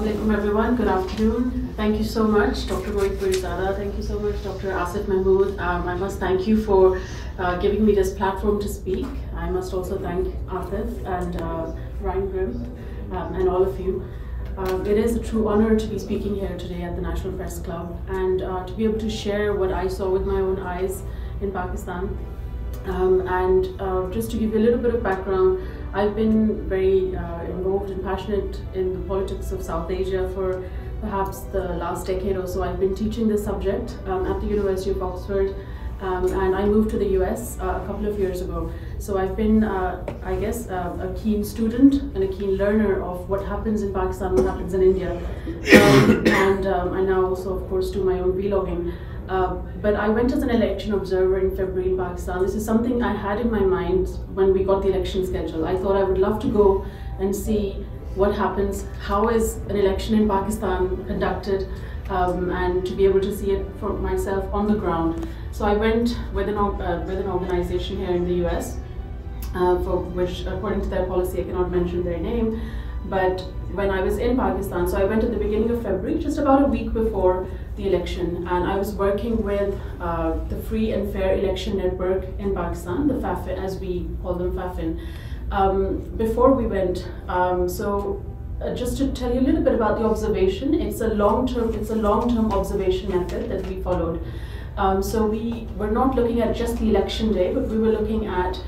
Assalamualaikum everyone. Good afternoon. Thank you so much, Dr. Rohit Purizada. Thank you so much, Dr. Asif Mahmood. Um, I must thank you for uh, giving me this platform to speak. I must also thank Asif and uh, Ryan Grim um, and all of you. Uh, it is a true honor to be speaking here today at the National Press Club and uh, to be able to share what I saw with my own eyes in Pakistan. Um, and uh, just to give you a little bit of background, I've been very uh, involved and passionate in the politics of South Asia for perhaps the last decade or so. I've been teaching this subject um, at the University of Oxford um, and I moved to the US uh, a couple of years ago. So I've been, uh, I guess, uh, a keen student and a keen learner of what happens in Pakistan, what happens in India. Um, and um, I now also, of course, do my own vlogging. Uh, but I went as an election observer in February in Pakistan. This is something I had in my mind when we got the election schedule. I thought I would love to go and see what happens, how is an election in Pakistan conducted, um, and to be able to see it for myself on the ground. So I went with an, uh, with an organization here in the US, uh, for which according to their policy I cannot mention their name, but when I was in Pakistan, so I went at the beginning of February, just about a week before the election, and I was working with uh, the Free and Fair Election Network in Pakistan, the FAFEN, as we call them FAFEN, um, before we went. Um, so uh, just to tell you a little bit about the observation, it's a long-term it's a long-term observation method that we followed. Um, so we were not looking at just the election day, but we were looking at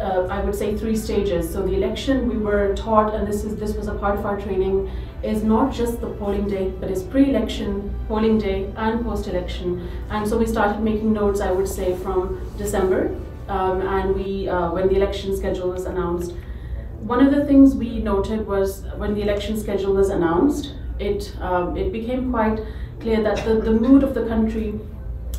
uh, I would say three stages. So the election we were taught, and this is this was a part of our training, is not just the polling day, but is pre-election, polling day, and post-election. And so we started making notes. I would say from December, um, and we uh, when the election schedule was announced. One of the things we noted was when the election schedule was announced, it um, it became quite clear that the, the mood of the country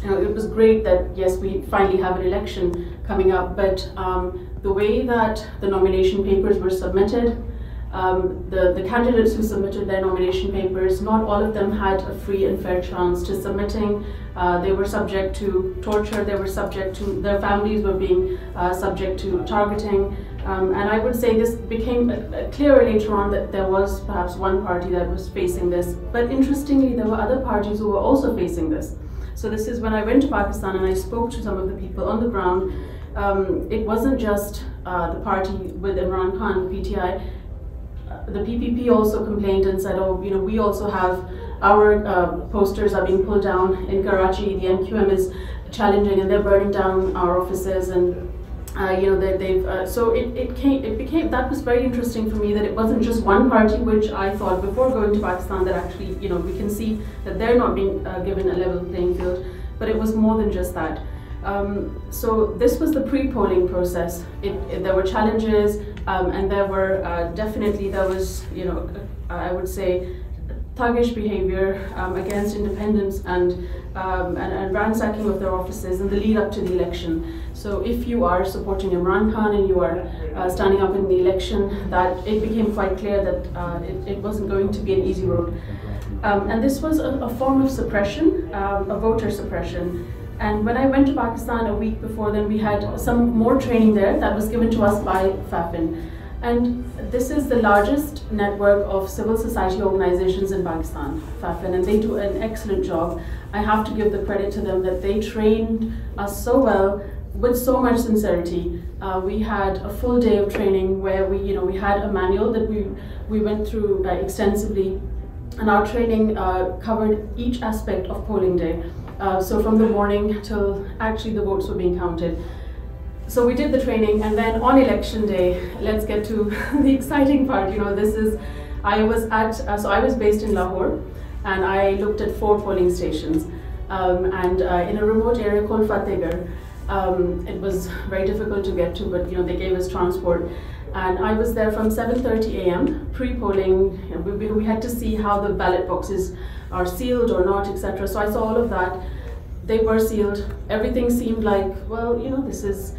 you know, it was great that yes, we finally have an election coming up, but um, the way that the nomination papers were submitted, um, the, the candidates who submitted their nomination papers, not all of them had a free and fair chance to submitting. Uh, they were subject to torture, they were subject to, their families were being uh, subject to targeting. Um, and I would say this became clearer later on that there was perhaps one party that was facing this. But interestingly, there were other parties who were also facing this. So this is when I went to Pakistan and I spoke to some of the people on the ground um, it wasn't just uh, the party with Imran Khan, PTI. Uh, the PPP also complained and said, oh, you know, we also have our uh, posters are being pulled down in Karachi. The MQM is challenging and they're burning down our offices and uh, you know they, have uh, so it, it came it became that was very interesting for me that it wasn't just one party which I thought before going to Pakistan that actually you know we can see that they're not being uh, given a level playing field but it was more than just that um, so this was the pre-polling process. It, it, there were challenges, um, and there were uh, definitely there was you know uh, I would say thuggish behavior um, against independents and, um, and, and ransacking of their offices in the lead up to the election. So if you are supporting Imran Khan and you are uh, standing up in the election, that it became quite clear that uh, it, it wasn't going to be an easy road. Um, and this was a, a form of suppression, um, a voter suppression. And when I went to Pakistan a week before then, we had some more training there that was given to us by FAFEN. And this is the largest network of civil society organizations in Pakistan, FAFEN, and they do an excellent job. I have to give the credit to them that they trained us so well with so much sincerity. Uh, we had a full day of training where we, you know, we had a manual that we, we went through uh, extensively and our training uh, covered each aspect of polling day. Uh, so from the morning till actually the votes were being counted. So we did the training and then on election day, let's get to the exciting part. You know, this is, I was at, uh, so I was based in Lahore and I looked at four polling stations. Um, and uh, in a remote area called Fatehgarh, um, it was very difficult to get to, but you know, they gave us transport. And I was there from 7.30 a.m. pre-polling. We, we had to see how the ballot boxes are sealed or not, etc. So I saw all of that. They were sealed. Everything seemed like, well, you know, this is.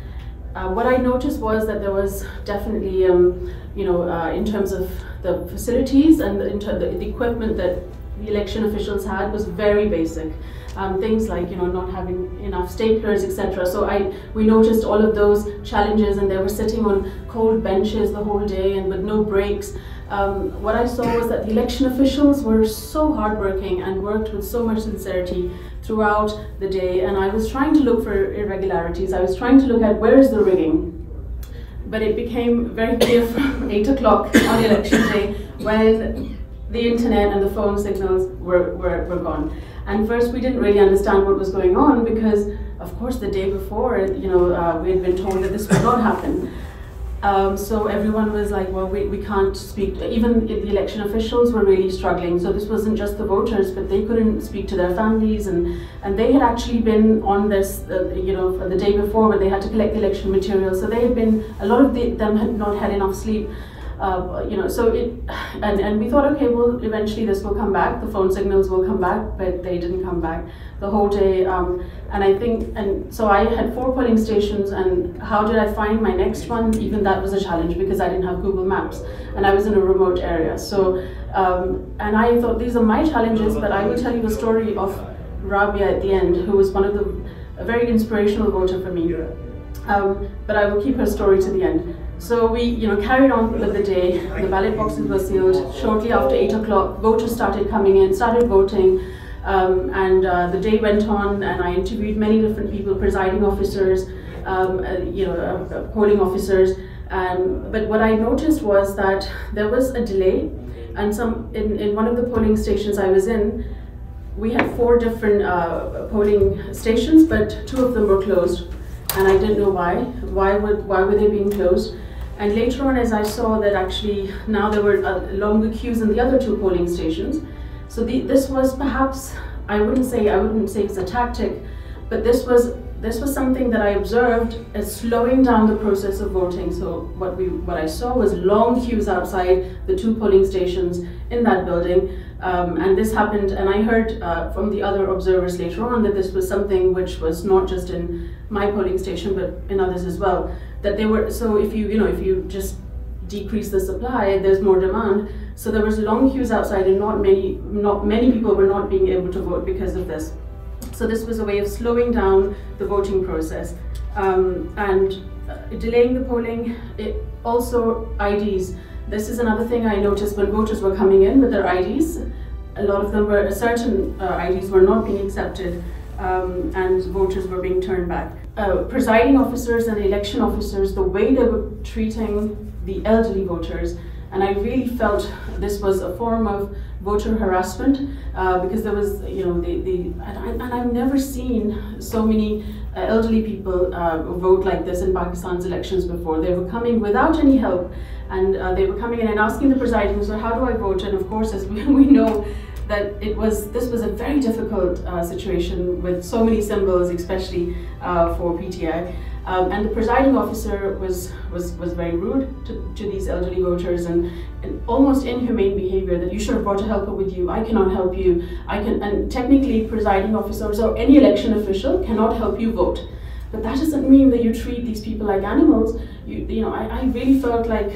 Uh, what I noticed was that there was definitely, um, you know, uh, in terms of the facilities and the, the, the, equipment that the election officials had was very basic. Um, things like you know not having enough staplers, etc. So I we noticed all of those challenges, and they were sitting on cold benches the whole day and with no breaks. Um, what I saw was that the election officials were so hardworking and worked with so much sincerity throughout the day. And I was trying to look for irregularities. I was trying to look at where is the rigging. But it became very clear from 8 o'clock on election day when the internet and the phone signals were, were, were gone. And first, we didn't really understand what was going on because, of course, the day before, you know, uh, we had been told that this would not happen. Um, so everyone was like, well, we, we can't speak. Even the election officials were really struggling. So this wasn't just the voters, but they couldn't speak to their families, and and they had actually been on this, uh, you know, the day before when they had to collect the election material. So they had been a lot of the, them had not had enough sleep. You know, so it, and, and we thought, okay, well, eventually this will come back, the phone signals will come back, but they didn't come back the whole day. Um, and I think, and so I had four polling stations, and how did I find my next one? Even that was a challenge because I didn't have Google Maps, and I was in a remote area. So, um, and I thought these are my challenges, but I will tell you a story of Rabia at the end, who was one of the, a very inspirational voter for me. Um, but I will keep her story to the end. So we, you know, carried on with the day. The ballot boxes were sealed. Shortly after eight o'clock, voters started coming in, started voting, um, and uh, the day went on. And I interviewed many different people, presiding officers, um, uh, you know, uh, uh polling officers. Um, but what I noticed was that there was a delay, and some in, in one of the polling stations I was in, we had four different uh, polling stations, but two of them were closed, and I didn't know why. Why would why were they being closed? And later on, as I saw that actually now there were uh, longer queues in the other two polling stations. So the, this was perhaps, I wouldn't say, I wouldn't say it's a tactic, but this was this was something that I observed as slowing down the process of voting. So what we what I saw was long queues outside the two polling stations in that building, um, and this happened. And I heard uh, from the other observers later on that this was something which was not just in my polling station but in others as well. That they were so if you you know if you just decrease the supply, there's more demand. So there was long queues outside, and not many not many people were not being able to vote because of this. So this was a way of slowing down the voting process um, and uh, delaying the polling. It also IDs. This is another thing I noticed when voters were coming in with their IDs. A lot of them were certain uh, IDs were not being accepted. Um, and voters were being turned back. Uh, presiding officers and election officers, the way they were treating the elderly voters, and I really felt this was a form of voter harassment uh, because there was, you know, the, the and, I, and I've never seen so many uh, elderly people uh, vote like this in Pakistan's elections before. They were coming without any help and uh, they were coming in and asking the presiding so how do I vote? And of course, as we, we know, that it was this was a very difficult uh, situation with so many symbols, especially uh, for PTI. Um, and the presiding officer was, was, was very rude to, to these elderly voters and, and almost inhumane behavior that you should have brought a helper with you, I cannot help you, I can, and technically presiding officers or any election official cannot help you vote. But that doesn't mean that you treat these people like animals. You, you know, I, I really felt like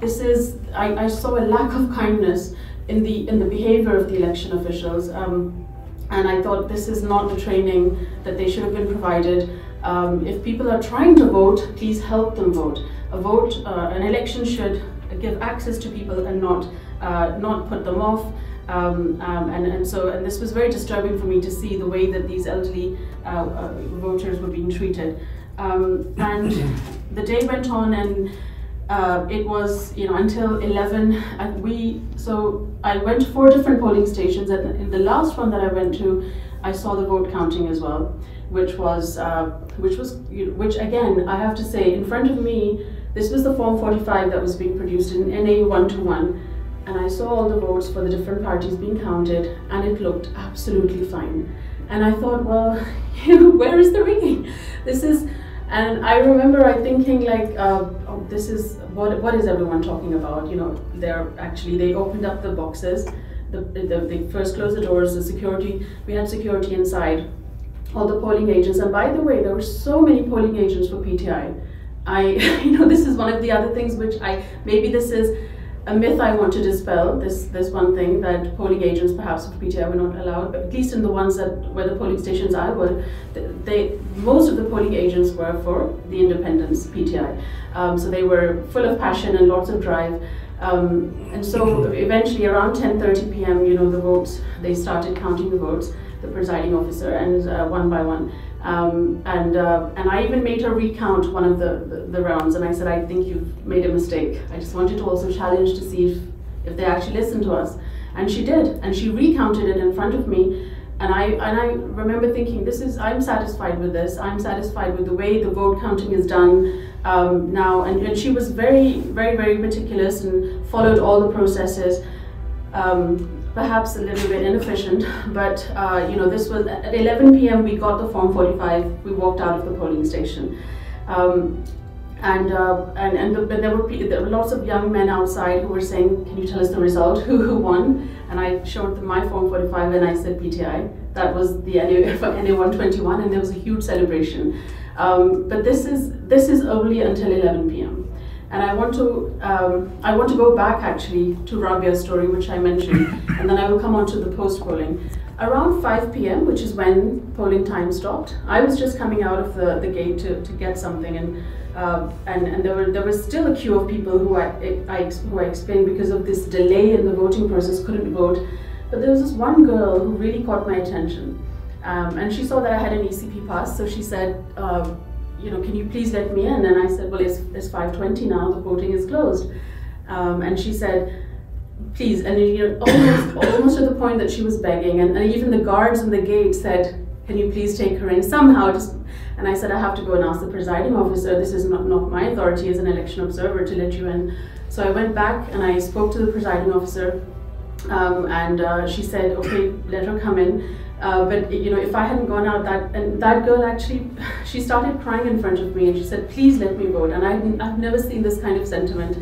this is, I, I saw a lack of kindness in the, in the behavior of the election officials. Um, and I thought this is not the training that they should have been provided. Um, if people are trying to vote, please help them vote. A vote, uh, an election should give access to people and not uh, not put them off. Um, um, and, and so, and this was very disturbing for me to see the way that these elderly uh, uh voters were being treated. Um, and the day went on, and uh, it was you know until 11 and we so i went to four different polling stations and in the last one that i went to i saw the vote counting as well which was uh, which was which again I have to say in front of me this was the form 45 that was being produced in NA one to one and I saw all the votes for the different parties being counted and it looked absolutely fine. And I thought well where is the rigging this is and I remember I thinking like uh, oh, this is what what is everyone talking about you know they're actually they opened up the boxes the, the, they first closed the doors the security we had security inside all the polling agents. And by the way, there were so many polling agents for PTI. I, you know, this is one of the other things which I, maybe this is a myth I want to dispel. This this one thing that polling agents perhaps of PTI were not allowed, but at least in the ones that where the polling stations I were, they most of the polling agents were for the independence PTI. Um, so they were full of passion and lots of drive. Um, and so eventually around 10:30 p.m., you know, the votes they started counting the votes, the presiding officer, and uh, one by one. Um, and uh, and I even made her recount one of the, the, the, rounds, and I said, I think you've made a mistake. I just wanted to also challenge to see if, if they actually listened to us. And she did, and she recounted it in front of me. And I and I remember thinking, this is I'm satisfied with this. I'm satisfied with the way the vote counting is done um, now. And, and she was very, very, very meticulous and followed all the processes. Um, perhaps a little bit inefficient, but uh, you know, this was at 11 p.m. We got the form 45. We walked out of the polling station, um, and uh, and and the, there were there were lots of young men outside who were saying, "Can you tell us the result? Who who won?" And I showed them my form 45, and I said PTI. That was the NA, NA 121, and there was a huge celebration. Um, but this is this is only until 11 p.m. And I want to um, I want to go back actually to Rabia's story, which I mentioned, and then I will come on to the post polling. Around 5 p.m., which is when polling time stopped, I was just coming out of the, the gate to, to get something, and uh, and and there were there was still a queue of people who I, I who I explained because of this delay in the voting process couldn't vote. But there was this one girl who really caught my attention, um, and she saw that I had an ECP pass, so she said. Uh, you know, can you please let me in? And I said, well, it's, it's 5.20 now, the voting is closed. Um, and she said, please, and you know, almost, almost to the point that she was begging, and, and even the guards on the gate said, can you please take her in somehow? Just, and I said, I have to go and ask the presiding officer. This is not, not my authority as an election observer to let you in. So I went back and I spoke to the presiding officer, um, and uh, she said, okay, let her come in. Uh, but you know, if I hadn't gone out, that and that girl actually, she started crying in front of me, and she said, "Please let me vote." And I, I've never seen this kind of sentiment.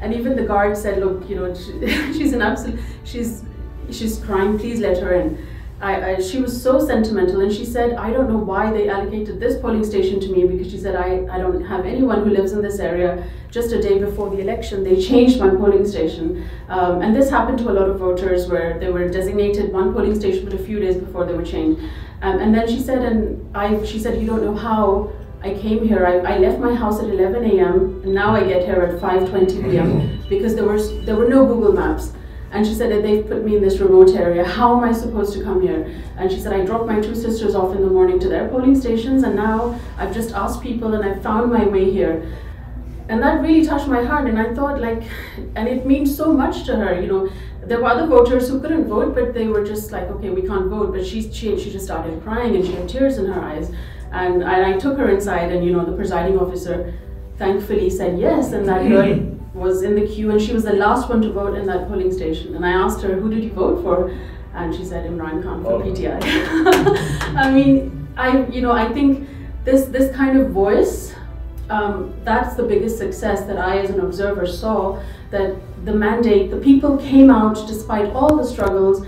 And even the guard said, "Look, you know, she, she's an absolute, she's she's crying. Please let her in." I, I, she was so sentimental and she said, I don't know why they allocated this polling station to me because she said, I, I don't have anyone who lives in this area. Just a day before the election, they changed my polling station. Um, and this happened to a lot of voters where they were designated one polling station but a few days before they were changed. Um, and then she said, and I, she said, you don't know how I came here. I, I left my house at 11 a.m. and now I get here at 5:20 p.m. because there was there were no Google Maps. And she said that they've put me in this remote area. How am I supposed to come here? And she said, I dropped my two sisters off in the morning to their polling stations, and now I've just asked people and I've found my way here. And that really touched my heart. And I thought, like, and it means so much to her. You know, there were other voters who couldn't vote, but they were just like, okay, we can't vote. But she, she, she just started crying and she had tears in her eyes. And, and I took her inside, and, you know, the presiding officer thankfully said yes. And that girl was in the queue and she was the last one to vote in that polling station. And I asked her, who did you vote for? And she said Imran Khan for oh. PTI. I mean, I you know I think this this kind of voice, um, that's the biggest success that I as an observer saw. That the mandate, the people came out despite all the struggles.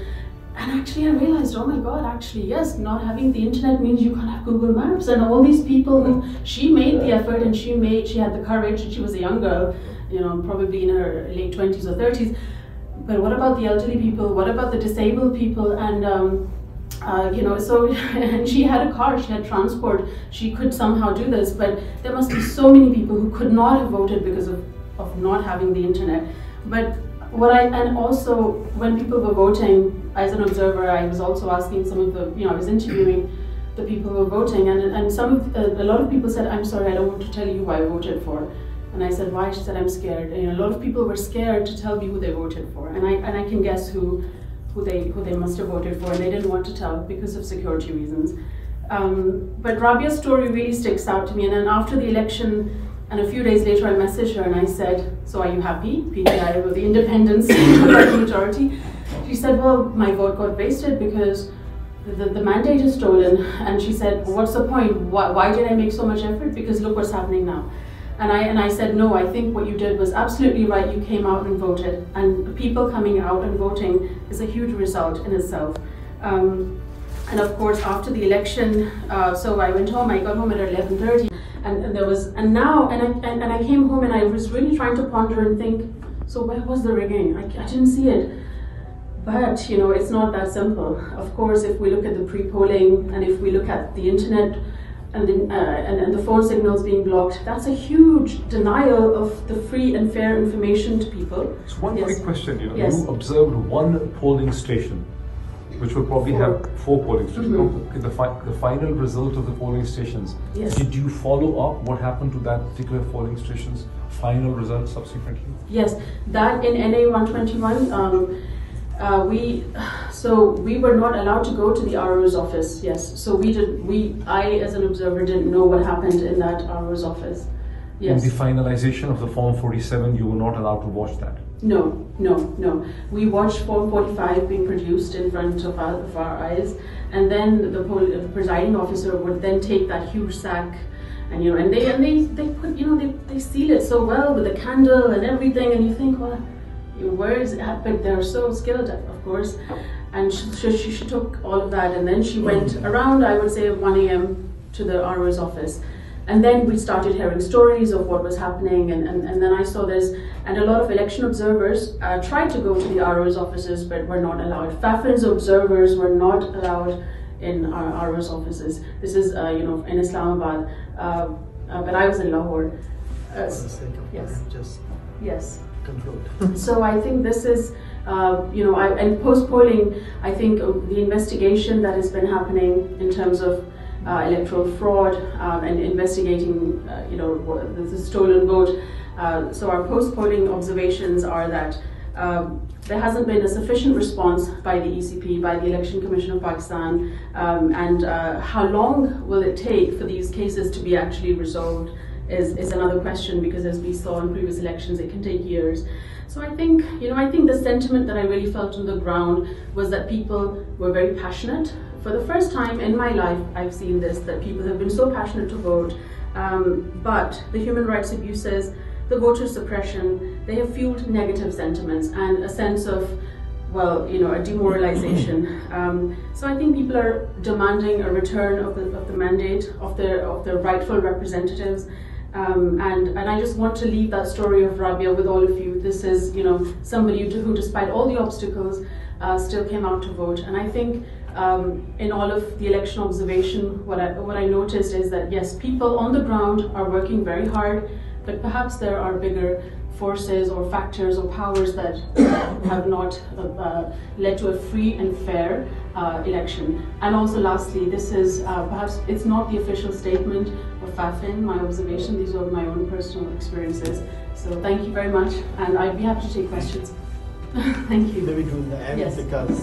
And actually, I realized, oh my God, actually, yes, not having the internet means you can't have Google Maps. And all these people who she made the effort and she made, she had the courage, and she was a young girl you know, probably in her late 20s or 30s. But what about the elderly people? What about the disabled people? And um, uh, you know, so and she had a car, she had transport, she could somehow do this. But there must be so many people who could not have voted because of, of not having the internet. But what I and also when people were voting, as an observer, I was also asking some of the, you know, I was interviewing the people who were voting, and and some of a lot of people said, "I'm sorry, I don't want to tell you who I voted for." And I said, why? She said, I'm scared. And a lot of people were scared to tell me who they voted for. And I, and I can guess who, who, they, who they must have voted for. And they didn't want to tell because of security reasons. Um, but Rabia's story really sticks out to me. And then after the election, and a few days later, I messaged her and I said, so are you happy? PTI with the independence majority. She said, well, my vote got wasted because the, the mandate is stolen. And she said, what's the point? Why, why did I make so much effort? Because look what's happening now. And I, and I said, no, I think what you did was absolutely right. You came out and voted. And people coming out and voting is a huge result in itself. Um, and of course, after the election, uh, so I went home, I got home at 11.30. And, and there was, and now, and I, and, and I came home and I was really trying to ponder and think, So where was the rigging? I, I didn't see it. But you know, it's not that simple. Of course, if we look at the pre-polling and if we look at the internet and the, uh, and, and, the phone signals being blocked, that's a huge denial of the free and fair information to people. So one yes. quick question, you know, yes. you observed one polling station, which will probably four. have four polling stations. Mm-hmm. The, fi- the final result of the polling stations, yes. did you follow up what happened to that particular polling station's final result subsequently? Yes, that in NA 121, um, uh, we so we were not allowed to go to the RO's office. Yes, so we did. We I as an observer didn't know what happened in that RO's office. Yes. In the finalization of the Form 47, you were not allowed to watch that. No, no, no. We watched Form 45 being produced in front of our, of our eyes, and then the, the presiding officer would then take that huge sack and you know and they and they they put you know they, they seal it so well with a candle and everything and you think well where is it but they're so skilled of course. And she, she, she, took all of that and then she went around i would say 1 a.m to the ro's office. And then we started hearing stories of what was happening and, and, and then i saw this. And a lot of election observers uh, tried to go to the ro's offices but were not allowed. FAFEN's observers were not allowed in our RO's offices. This is uh, you know in islamabad. Uh, uh but i was in lahore uh, yes just yes controlled. so I think this is, uh, you know, I, and post polling, I think the investigation that has been happening in terms of uh, electoral fraud um, and investigating, uh, you know, the, the stolen vote. Uh, so our post polling observations are that. Um, there hasn't been a sufficient response by the ECP, by the Election Commission of Pakistan, um, and uh, how long will it take for these cases to be actually resolved? Is, is another question because as we saw in previous elections, it can take years. So I think, you know, I think the sentiment that I really felt on the ground was that people were very passionate. For the first time in my life, I've seen this, that people have been so passionate to vote, um, but the human rights abuses, the voter suppression, they have fueled negative sentiments and a sense of well, you know, a demoralization. Um, so I think people are demanding a return of the, of the mandate of their of their rightful representatives. Um, and, and I just want to leave that story of Rabia with all of you. This is, you know, somebody who, despite all the obstacles, uh, still came out to vote. And I think um, in all of the election observation, what I, what I noticed is that yes, people on the ground are working very hard, but perhaps there are bigger forces or factors or powers that have not uh, led to a free and fair uh, election. And also lastly, this is uh, perhaps, it's not the official statement FAFEN, my observation, these are my own personal experiences. So thank you very much, and I'd be happy to take questions. thank you. Maybe during the end yes. because